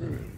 Mm-hmm.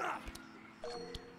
Ugh!